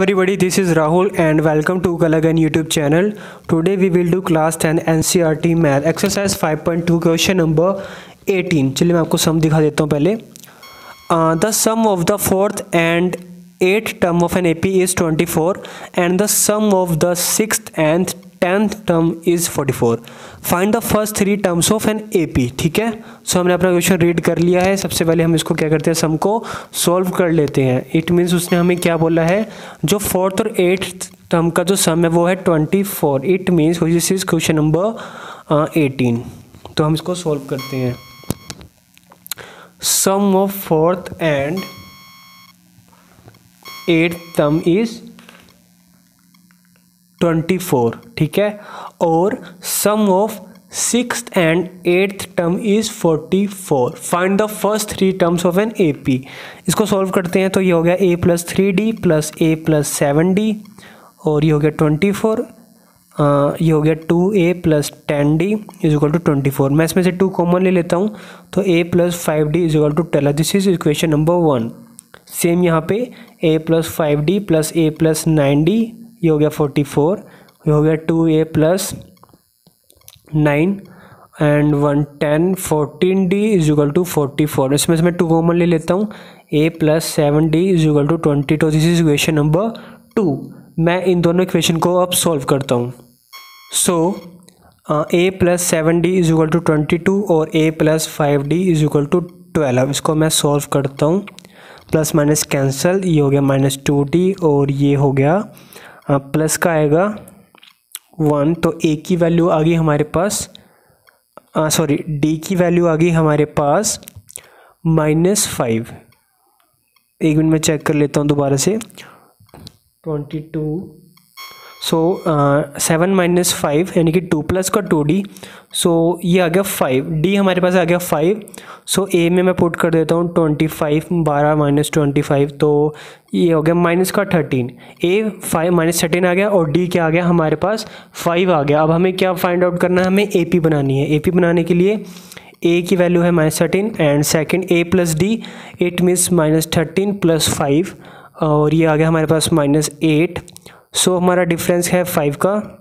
Everybody, this is Rahul and welcome to Kalagan YouTube channel. Today we will do class 10 NCRT math exercise 5.2 question number 18. चलिए मैं आपको sum दिखा देता हूँ पहले the sum of the fourth and eight term of an AP is 24 and the sum of the six and tenth term is 44 find the first three terms of an AP ठीक है? सो so, हमने अपना question read कर लिया है। सबसे पहले हम इसको क्या करते हैं? सम को सॉल्व कर लेते हैं। इट मीन्स उसने हमें क्या बोला है? जो फोर्थ और एट्थ टर्म का जो सम है वो है twenty four it means this is question number eighteen तो हम इसको सॉल्व करते हैं। Sum of fourth and eighth term is twenty four, ठीक है? और sum of six and eighth term is forty four find the first three terms of an A P इसको solve करते हैं तो ये हो गया a plus three d plus a plus seven d और ये हो गया ट्वेंटी फोर ये हो गया two a plus ten d is equal to twenty four मैं इसमें से टू कॉमन ले लेता हूँ तो a plus five d is equal to twelve this is equation number one same यहाँ पे a plus five d plus a plus nine d ये हो गया फोर्टी फोर, ये हो गया two a plus nine and one ten, fourteen d is equal to forty four. इसमें से मैं टू कॉमन ले लेता हूँ। A plus seven d is equal to twenty two. This is equation number two मैं इन दोनों इक्वेशन को अब सॉल्व करता हूँ। So a plus seven d is equal to twenty two और a plus five d is equal to twelve इसको मैं सॉल्व करता हूँ। प्लस माइनस कैंसल ये हो गया माइनस टू डी और ये हो गया प्लस का आएगा वन तो ए की वैल्यू आ गई हमारे पास सॉरी डी की वैल्यू आ गई हमारे पास माइनस फाइव एक मिनट में चेक कर लेता हूँ दोबारा से। Twenty two so seven minus five यानी कि टू प्लस का टू डी सो ये आ गया फाइव डी हमारे पास आ गया फाइव सो ए में मैं पुट कर देता हूँ ट्वेंटी फाइव बारह माइनस ट्वेंटी फाइव तो ये हो गया माइनस का thirteen a five minus thirteen आ गया और डी क्या आ गया हमारे पास फाइव आ गया. अब हमें क्या फाइंड आउट करना है? हमें ए पी बनानी है. ए पी बनाने के लिए ए की वैल्यू है minus thirteen and second a plus d at means minus thirteen plus five और ये आ गया हमारे पास माइनस एट सो so, हमारा डिफरेंस है फाइव का.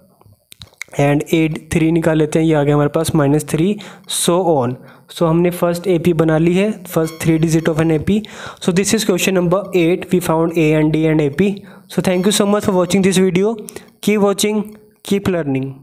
एंड एट थ्री निकाल लेते हैं. ये आ गया हमारे पास minus three so on so हमने फ़र्स्ट ए पी बना ली है. First three digit of n A P so this is question number eight we found a and d and A P so thank you so much for watching this video keep watching keep learning